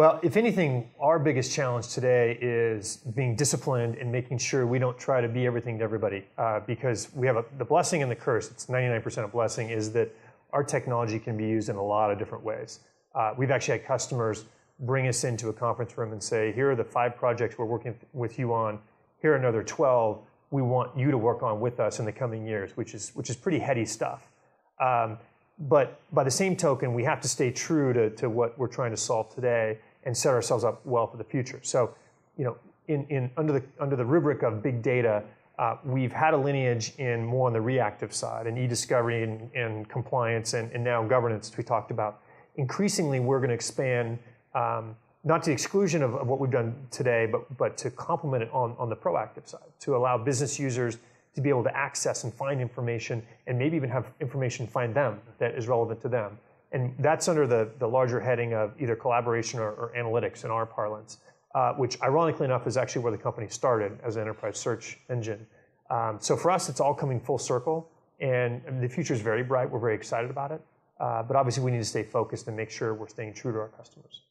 Well, if anything, our biggest challenge today is being disciplined and making sure we don't try to be everything to everybody. Uh, because we have a, the blessing and the curse, it's 99% of blessing, is that our technology can be used in a lot of different ways. Uh, we've actually had customers bring us into a conference room and say, here are the five projects we're working with you on, here are another 12 we want you to work on with us in the coming years, which is, which is pretty heady stuff. Um, but by the same token, we have to stay true to, to what we're trying to solve today and set ourselves up well for the future. So, you know, in, in under the under the rubric of big data, uh, we've had a lineage in more on the reactive side, and e-discovery and, and compliance, and, and, now governance. We talked about. Increasingly, we're going to expand, um, not to the exclusion of, of, what we've done today, but but to complement it on on the proactive side, to allow business users to be able to access and find information and maybe even have information find them that is relevant to them. And that's under the, the larger heading of either collaboration or, or analytics in our parlance, uh, which ironically enough is actually where the company started as an enterprise search engine. Um, so for us, it's all coming full circle, and the future is very bright. We're very excited about it. Uh, but obviously, we need to stay focused and make sure we're staying true to our customers.